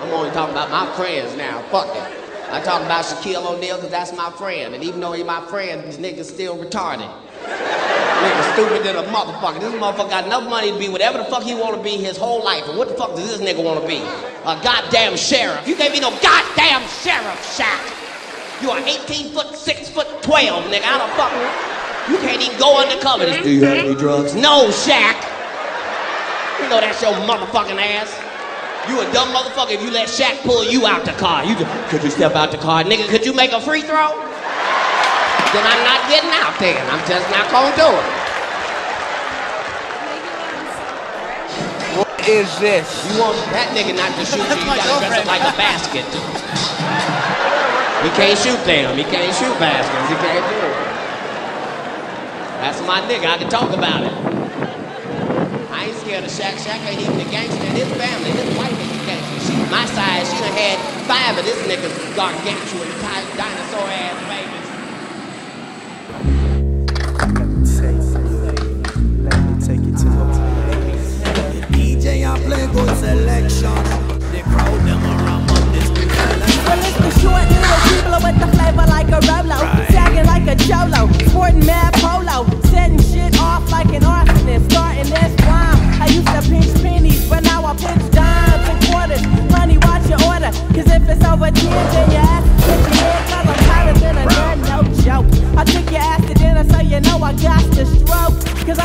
I'm only talking about my friends now. Fuck it. I talk about Shaquille O'Neal because that's my friend. And even though he's my friend, this nigga's still retarded. Nigga stupid than a motherfucker. This motherfucker got enough money to be whatever the fuck he want to be his whole life. And what the fuck does this nigga want to be? A goddamn sheriff. You can't be no goddamn sheriff, Shaq. You are 18 foot, 6 foot 12, nigga. I don't fuck? You can't even go undercover. Do you have any drugs? No, Shaq. You know that's your motherfucking ass. You a dumb motherfucker if you let Shaq pull you out the car. You just, could you step out the car, nigga? Could you make a free throw? Then I'm not getting out there. I'm just not gonna do it. What is this? You want that nigga not to shoot you? You gotta dress up like a basket. He can't shoot them. He can't shoot baskets. He can't do it. That's my nigga. I can talk about it. Scared of Shaq. Shaq ain't even a gangster in his family. His wife is a gangster. She, my size, she done had five of this nigga's gargantuan dinosaur ass babies.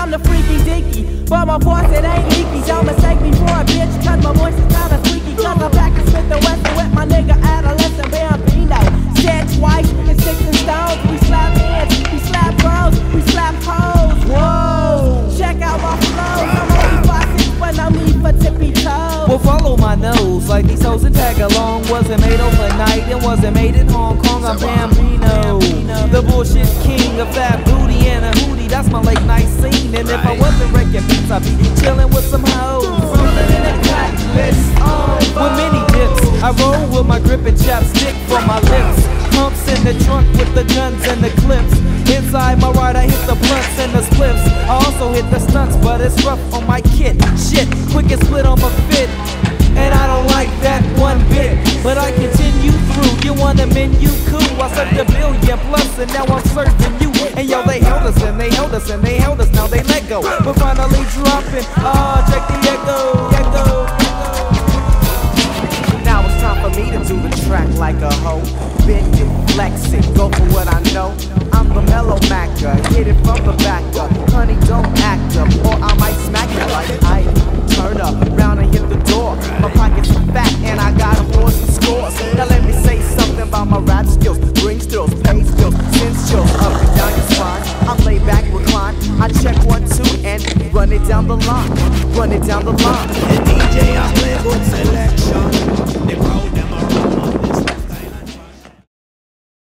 I'm the freaky deaky, but my voice it ain't leaky. Don't mistake me for a bitch, cause my voice is kinda squeaky, cause I'm back to Smith and Wesson with my nigga adolescent Bambino. Said twice, and six and stones, we slap hands, we slap bros, we slap hoes. Whoa, check out my flows, I'm 85, but no need for tippy toes. Well, follow my nose like these hoes and tag along. Wasn't made overnight and wasn't made in Hong Kong. I'm Bambino, uh, the bullshit king of that my late night scene. And if I wasn't wrecking beats, I'd be chilling with some hoes. Rolling in a cutlass, with many dips. I roll with my grip and chapstick for my lips. Pumps in the trunk with the guns and the clips. Inside my ride, I hit the blunts and the spliffs. I also hit the stunts, but it's rough on my kit. Shit, quick and split on my fit. Billion plus, and now I'm serving you. And yo, they held us and they held us and they held us. Now they let go. We're finally dropping. Ah, check the echo, echo. Now it's time for me to do the track like a hoe. Bend it, flex it, go for what I know. I'm the mellow macker, hit it from the back up. Honey, don't act down the line. Run it down the line. DJ I